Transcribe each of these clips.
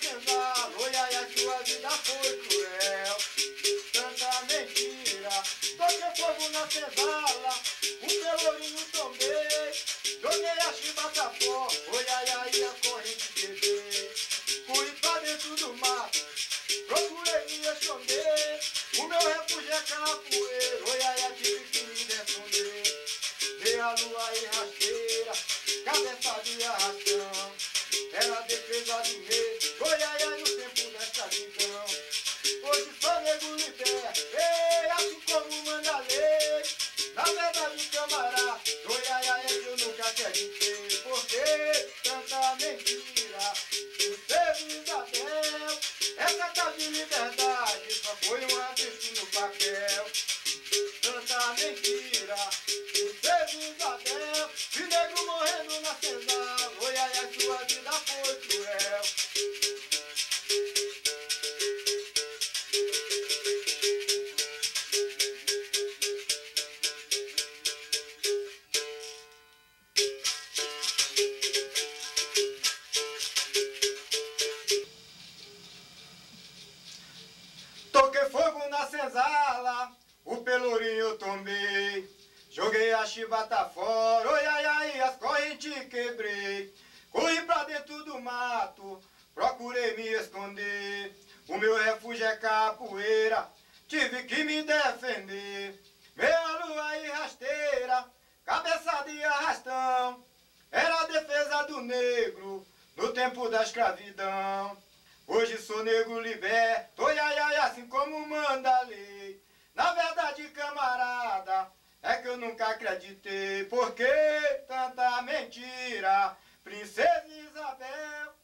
morrendo na liberdade só escravidão. Hoje sou negro liberto, oi, ai, ai, assim como manda a lei. Na verdade, camarada, é que eu nunca acreditei. Por que tanta mentira? Princesa Isabel.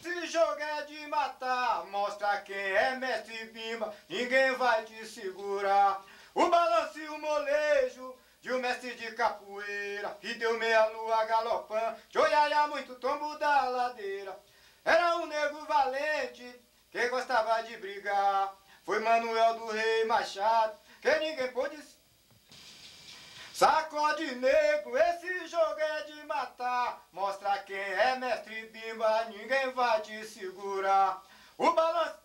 Se jogar de matar, mostra quem é mestre Bimba, ninguém vai te segurar. O balanço e o molejo de um mestre de capoeira, que deu meia lua galopando, de olhar muito tombo da ladeira. Era um negro valente, que gostava de brigar. Foi Manuel que ninguém pôde Sacode negro, esse jogo é de matar. Mostra quem é mestre bimba, ninguém vai te segurar. O balanço,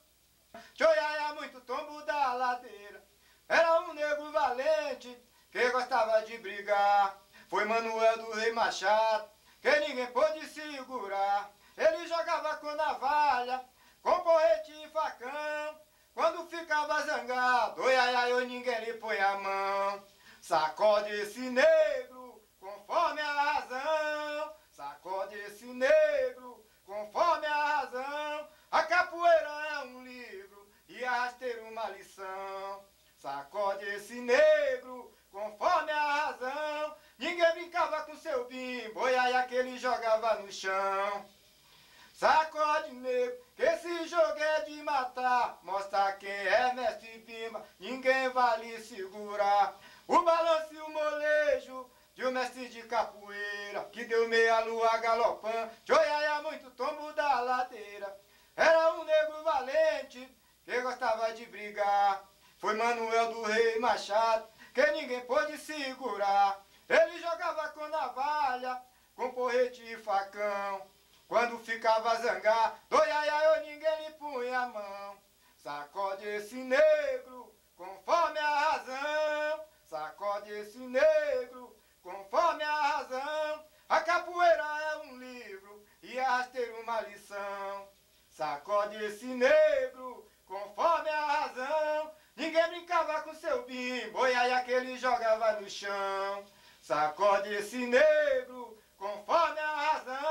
Choiaia, muito tombo da ladeira. Era um negro valente, que gostava de brigar. Foi Manuel do Rei Machado, que ninguém pôde segurar. Ele jogava com navalha, com porrete e facão. Quando ficava zangado, oi ai ai, ninguém lhe põe a mão. Sacode esse negro conforme a razão. Sacode esse negro conforme a razão. A capoeira é um livro e a rasteira uma lição. Sacode esse negro conforme a razão. Ninguém brincava com seu bimbo, oi ai, aquele jogava no chão. Sacode negro, que esse jogo é de matar. Mostra quem é mestre bimba, ninguém vai lhe segurar. O balanço e o molejo de um mestre de capoeira que deu meia lua galopando, joiaia muito tombo da ladeira. Era um negro valente que gostava de brigar. Foi Manuel do Rei Machado que ninguém pôde segurar. Ele jogava com navalha, com porrete e facão. Quando ficava zangado, doiaiai, ninguém lhe punha a mão. Sacode esse negro conforme a razão. Sacode esse negro conforme a razão. A capoeira é um livro e a rasteira uma lição. Sacode esse negro conforme a razão. Ninguém brincava com seu bimbo, e aí aquele jogava no chão. Sacode esse negro conforme a razão.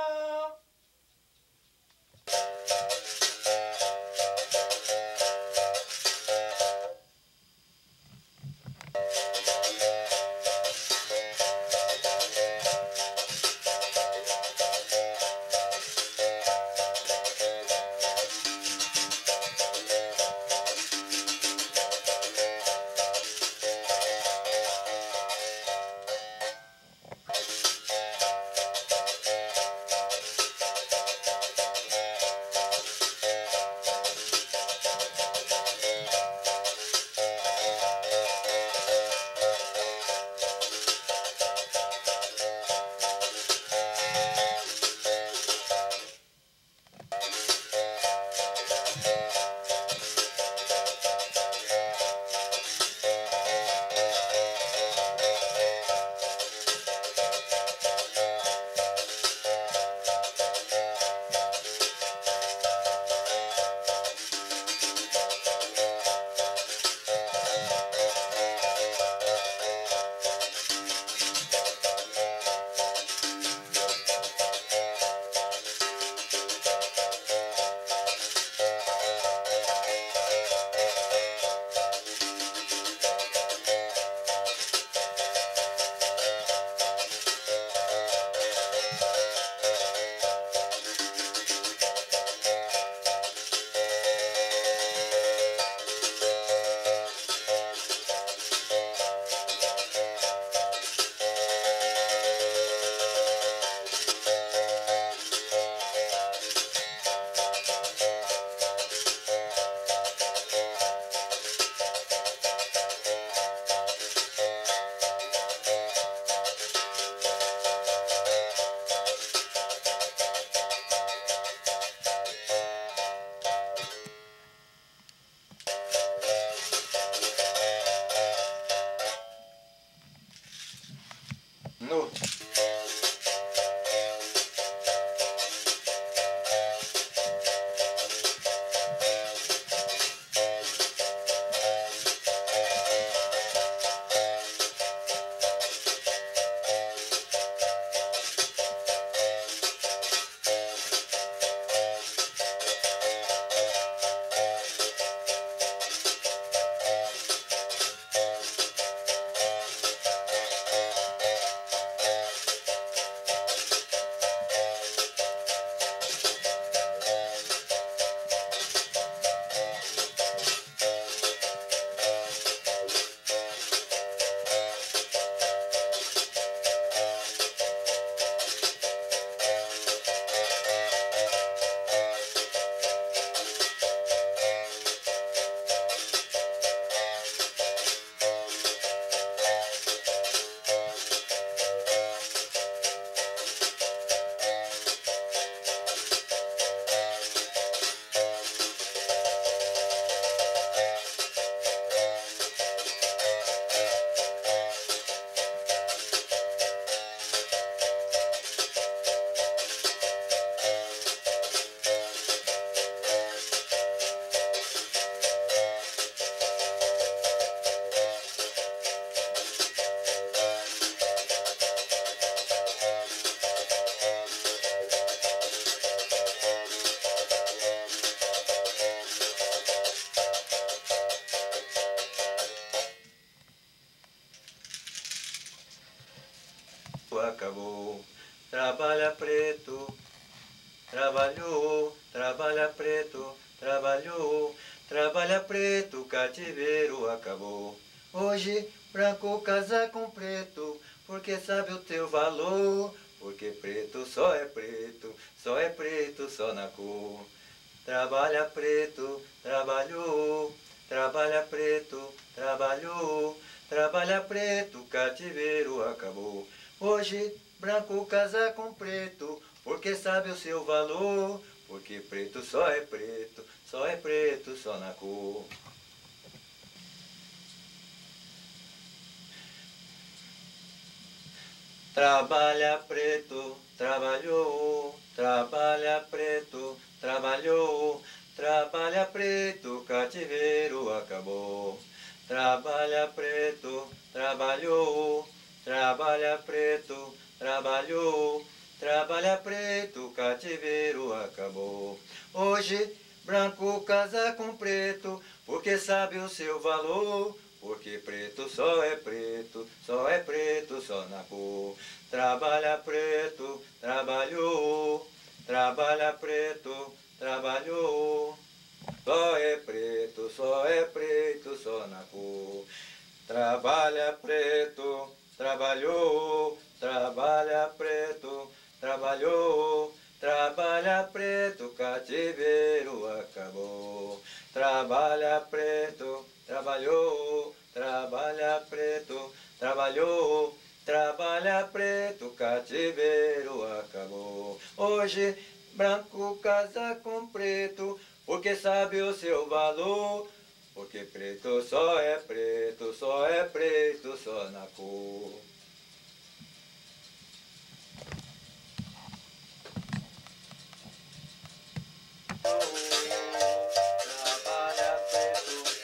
Ну, Trabalha preto, trabalhou, trabalha preto, trabalhou, trabalha preto, cativeiro acabou. Hoje branco casa com preto, porque sabe o teu valor, porque preto só é preto, só é preto só na cor. Trabalha preto, trabalhou, trabalha preto, trabalhou, trabalha preto, cativeiro acabou. Hoje branco casa com preto, porque sabe o seu valor, porque preto só é preto, só é preto só na cor. Trabalha preto, trabalhou, trabalha preto, trabalhou, trabalha preto, cativeiro acabou. Trabalha preto, trabalhou, trabalha preto, trabalhou, trabalha preto, cativeiro acabou. Hoje branco casa com preto, porque sabe o seu valor. Porque preto só é preto, só é preto só na cor. Trabalha preto, trabalhou, trabalha preto, trabalhou. Só é preto, só é preto só na cor. Trabalha preto, trabalhou, trabalha preto, trabalhou. Trabalha preto, cativeiro acabou. Trabalha preto, trabalhou, trabalha preto, trabalhou, trabalha preto, cativeiro acabou. Hoje branco casa com preto, porque sabe o seu valor. Porque preto só é preto, só é preto, só na cor. Trabalha preto,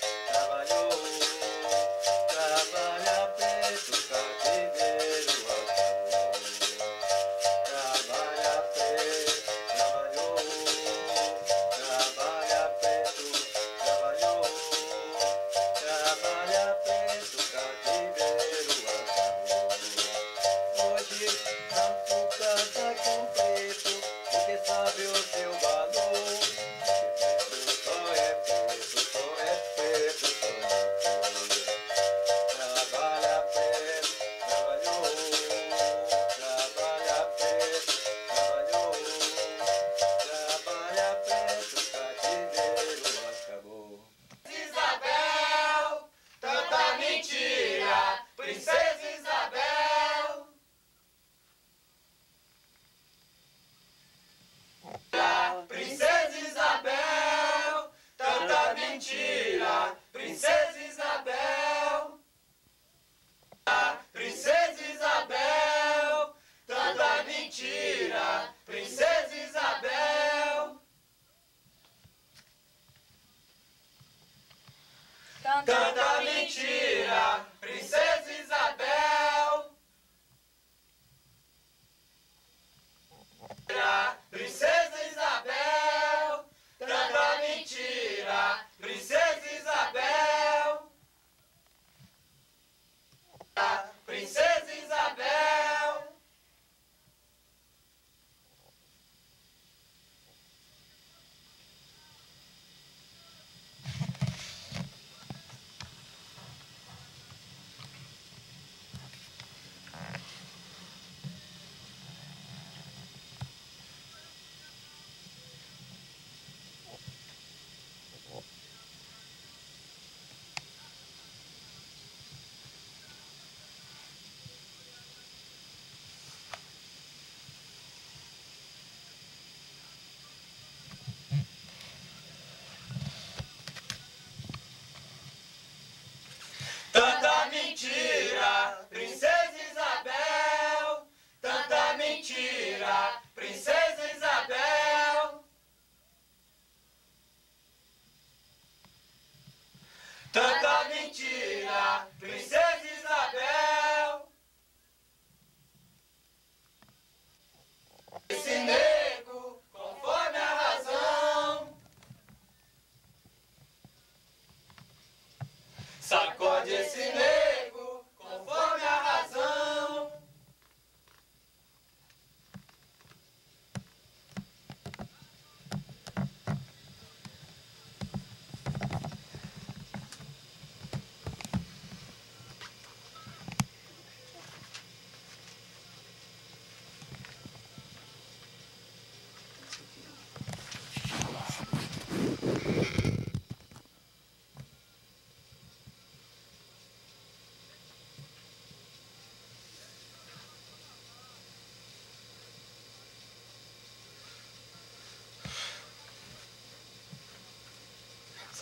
Richie.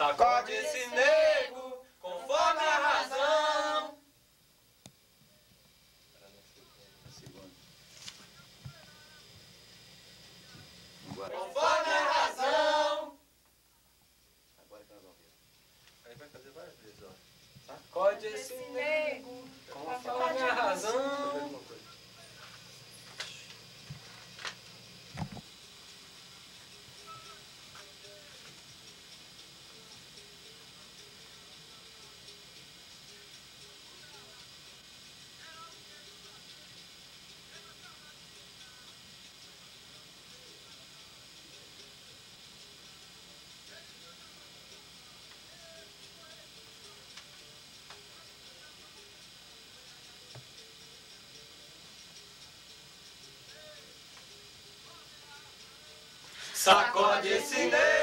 Sacode esse nego Sacode esse nego